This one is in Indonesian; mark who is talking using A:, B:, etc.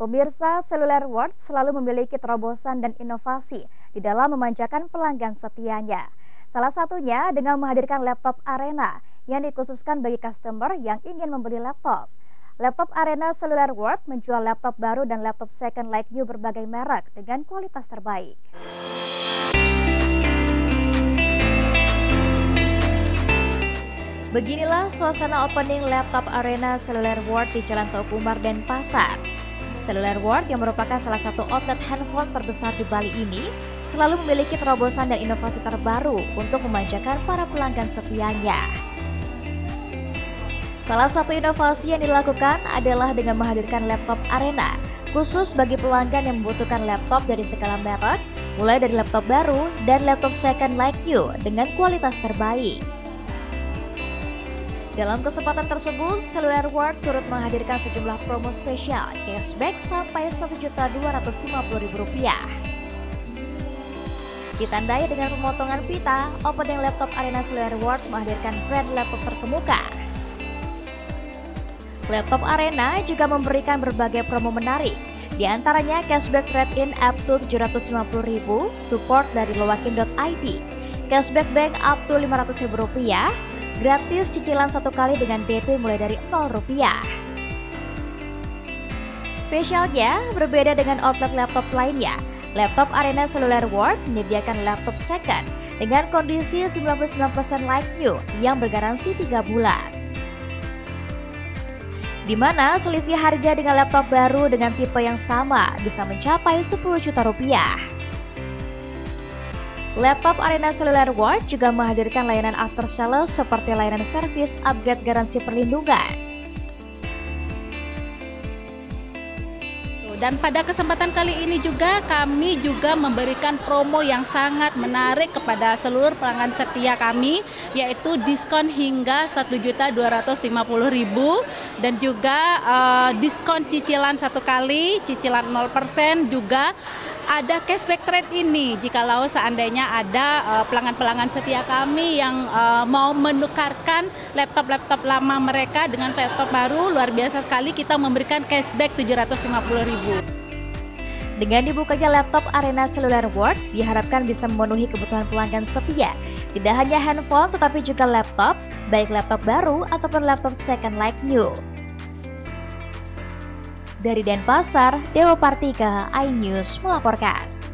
A: Pemirsa, Seluler World selalu memiliki terobosan dan inovasi di dalam memanjakan pelanggan setianya. Salah satunya dengan menghadirkan laptop Arena yang dikhususkan bagi customer yang ingin membeli laptop. Laptop Arena Seluler World menjual laptop baru dan laptop second like new berbagai merek dengan kualitas terbaik. Beginilah suasana opening laptop Arena Seluler World di Jalan Tokumar dan Pasar. Cellular World yang merupakan salah satu outlet handphone terbesar di Bali ini selalu memiliki terobosan dan inovasi terbaru untuk memanjakan para pelanggan setianya. Salah satu inovasi yang dilakukan adalah dengan menghadirkan laptop Arena, khusus bagi pelanggan yang membutuhkan laptop dari segala merek, mulai dari laptop baru dan laptop second like you dengan kualitas terbaik. Dalam kesempatan tersebut, Seluler World turut menghadirkan sejumlah promo spesial cashback sampai Rp1.250.000. Ditandai dengan pemotongan pita, opening laptop Arena Seluler World menghadirkan brand laptop terkemuka. Laptop Arena juga memberikan berbagai promo menarik, di antaranya cashback trade-in up to Rp750.000, support dari lowakin.id, cashback bank up to Rp500.000, Gratis cicilan satu kali dengan DP mulai dari 0 rupiah. Spesialnya, berbeda dengan outlet laptop lainnya, laptop Arena Cellular World menyediakan laptop second dengan kondisi 99% like new yang bergaransi 3 bulan. Di mana selisih harga dengan laptop baru dengan tipe yang sama bisa mencapai 10 juta rupiah. Laptop Arena Cellular World juga menghadirkan layanan after sales seperti layanan servis upgrade garansi perlindungan.
B: Dan pada kesempatan kali ini juga kami juga memberikan promo yang sangat menarik kepada seluruh pelanggan setia kami yaitu diskon hingga Rp1.250.000 dan juga uh, diskon cicilan satu kali, cicilan 0% juga ada cashback trade ini jikalau seandainya ada uh, pelanggan-pelanggan setia kami yang uh, mau menukarkan laptop-laptop lama mereka dengan laptop baru luar biasa sekali kita memberikan cashback 750.000.
A: Dengan dibukanya laptop Arena Cellular World, diharapkan bisa memenuhi kebutuhan pelanggan setia. Tidak hanya handphone, tetapi juga laptop, baik laptop baru ataupun laptop second like new. Dari Denpasar, Dewa Partika, iNews melaporkan.